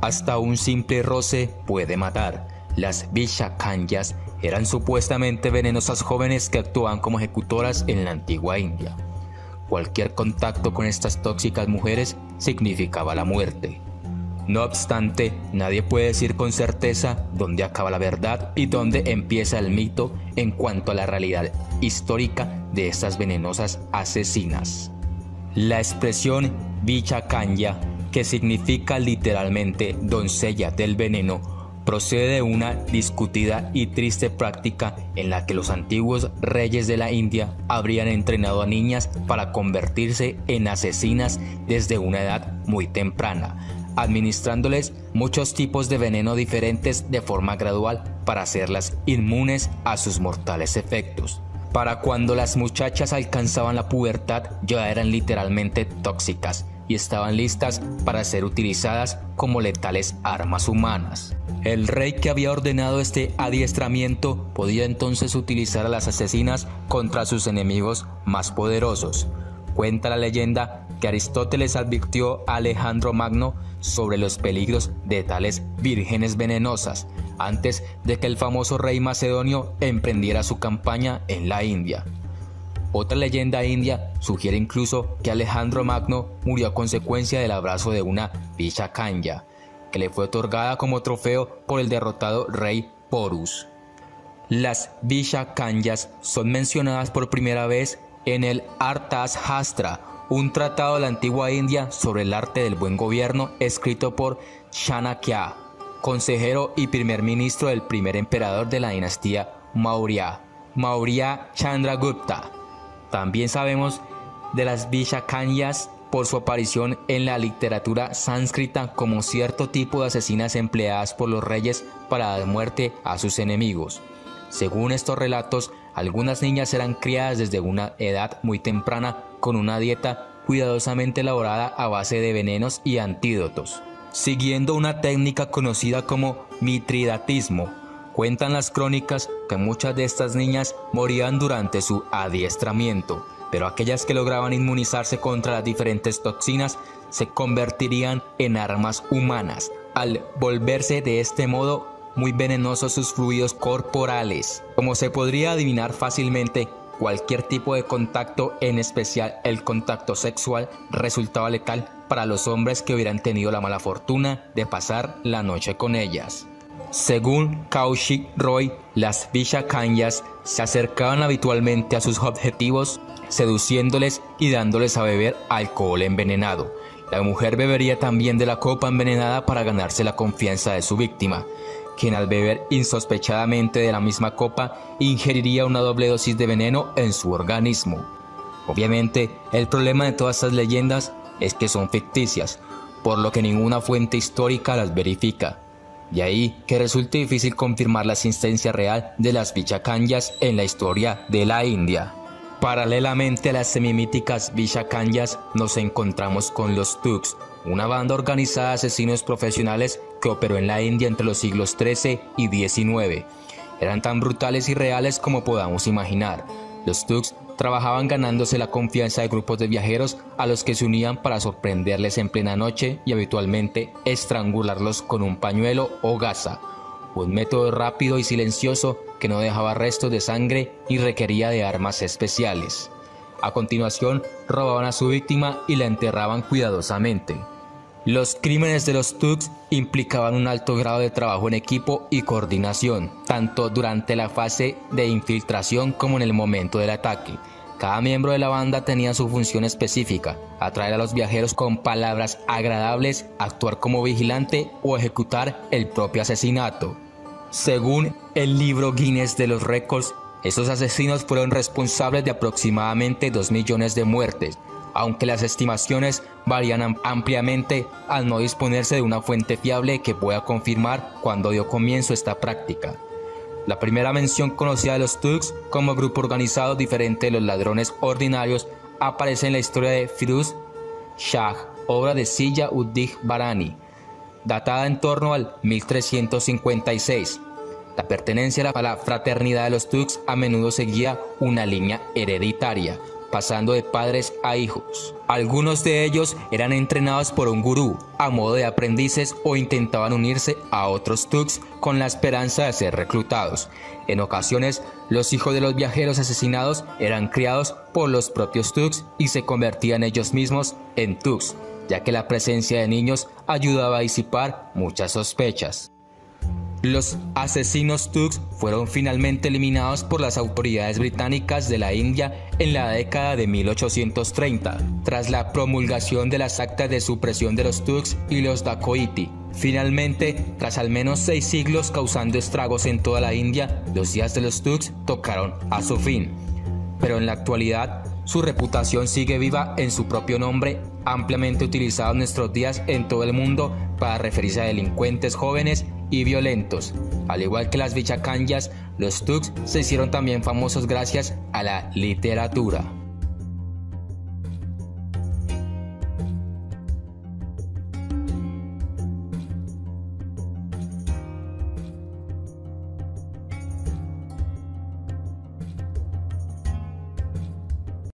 Hasta un simple roce puede matar. Las Vishakanyas eran supuestamente venenosas jóvenes que actuaban como ejecutoras en la antigua India. Cualquier contacto con estas tóxicas mujeres significaba la muerte. No obstante, nadie puede decir con certeza dónde acaba la verdad y dónde empieza el mito en cuanto a la realidad histórica de estas venenosas asesinas. La expresión Vichakanya, que significa literalmente doncella del veneno, procede de una discutida y triste práctica en la que los antiguos reyes de la India habrían entrenado a niñas para convertirse en asesinas desde una edad muy temprana, administrándoles muchos tipos de veneno diferentes de forma gradual para hacerlas inmunes a sus mortales efectos. Para cuando las muchachas alcanzaban la pubertad ya eran literalmente tóxicas y estaban listas para ser utilizadas como letales armas humanas. El rey que había ordenado este adiestramiento podía entonces utilizar a las asesinas contra sus enemigos más poderosos. Cuenta la leyenda que Aristóteles advirtió a Alejandro Magno sobre los peligros de tales vírgenes venenosas antes de que el famoso rey macedonio emprendiera su campaña en la India. Otra leyenda india sugiere incluso que Alejandro Magno murió a consecuencia del abrazo de una Vishakanya, que le fue otorgada como trofeo por el derrotado rey Porus. Las Vishakanyas son mencionadas por primera vez en el Arthashastra, un tratado de la antigua India sobre el arte del buen gobierno escrito por Chanakya, consejero y primer ministro del primer emperador de la dinastía Maurya, Maurya Chandragupta. También sabemos de las Vishakanyas por su aparición en la literatura sánscrita como cierto tipo de asesinas empleadas por los reyes para dar muerte a sus enemigos. Según estos relatos, algunas niñas eran criadas desde una edad muy temprana con una dieta cuidadosamente elaborada a base de venenos y antídotos, siguiendo una técnica conocida como mitridatismo. Cuentan las crónicas que muchas de estas niñas morían durante su adiestramiento, pero aquellas que lograban inmunizarse contra las diferentes toxinas se convertirían en armas humanas, al volverse de este modo muy venenosos sus fluidos corporales. Como se podría adivinar fácilmente, cualquier tipo de contacto, en especial el contacto sexual, resultaba letal para los hombres que hubieran tenido la mala fortuna de pasar la noche con ellas. Según Kaushik Roy, las Vishakanyas se acercaban habitualmente a sus objetivos, seduciéndoles y dándoles a beber alcohol envenenado. La mujer bebería también de la copa envenenada para ganarse la confianza de su víctima quien al beber insospechadamente de la misma copa ingeriría una doble dosis de veneno en su organismo. Obviamente, el problema de todas estas leyendas es que son ficticias, por lo que ninguna fuente histórica las verifica. De ahí que resulte difícil confirmar la existencia real de las Vichakanyas en la historia de la India. Paralelamente a las semimíticas Vishakanyas nos encontramos con los Tuks, una banda organizada de asesinos profesionales que operó en la India entre los siglos XIII y XIX. Eran tan brutales y reales como podamos imaginar. Los Tuks trabajaban ganándose la confianza de grupos de viajeros a los que se unían para sorprenderles en plena noche y habitualmente estrangularlos con un pañuelo o gasa, un método rápido y silencioso que no dejaba restos de sangre y requería de armas especiales. A continuación, robaban a su víctima y la enterraban cuidadosamente. Los crímenes de los Tugs implicaban un alto grado de trabajo en equipo y coordinación, tanto durante la fase de infiltración como en el momento del ataque. Cada miembro de la banda tenía su función específica, atraer a los viajeros con palabras agradables, actuar como vigilante o ejecutar el propio asesinato. Según el libro Guinness de los récords, esos asesinos fueron responsables de aproximadamente 2 millones de muertes, aunque las estimaciones varían ampliamente al no disponerse de una fuente fiable que pueda confirmar cuándo dio comienzo esta práctica. La primera mención conocida de los Tugs como grupo organizado diferente de los ladrones ordinarios aparece en la historia de Firuz Shah, obra de Silla Uddin Barani, datada en torno al 1356. La pertenencia a la fraternidad de los Tux a menudo seguía una línea hereditaria, pasando de padres a hijos. Algunos de ellos eran entrenados por un gurú a modo de aprendices o intentaban unirse a otros Tux con la esperanza de ser reclutados. En ocasiones, los hijos de los viajeros asesinados eran criados por los propios Tux y se convertían ellos mismos en Tux, ya que la presencia de niños ayudaba a disipar muchas sospechas. Los asesinos Tux fueron finalmente eliminados por las autoridades británicas de la India en la década de 1830, tras la promulgación de las actas de supresión de los Tux y los Dacoiti. Finalmente, tras al menos seis siglos causando estragos en toda la India, los días de los Tux tocaron a su fin. Pero en la actualidad, su reputación sigue viva en su propio nombre, ampliamente utilizado en nuestros días en todo el mundo para referirse a delincuentes jóvenes y violentos. Al igual que las bichacanyas, los Tux se hicieron también famosos gracias a la literatura.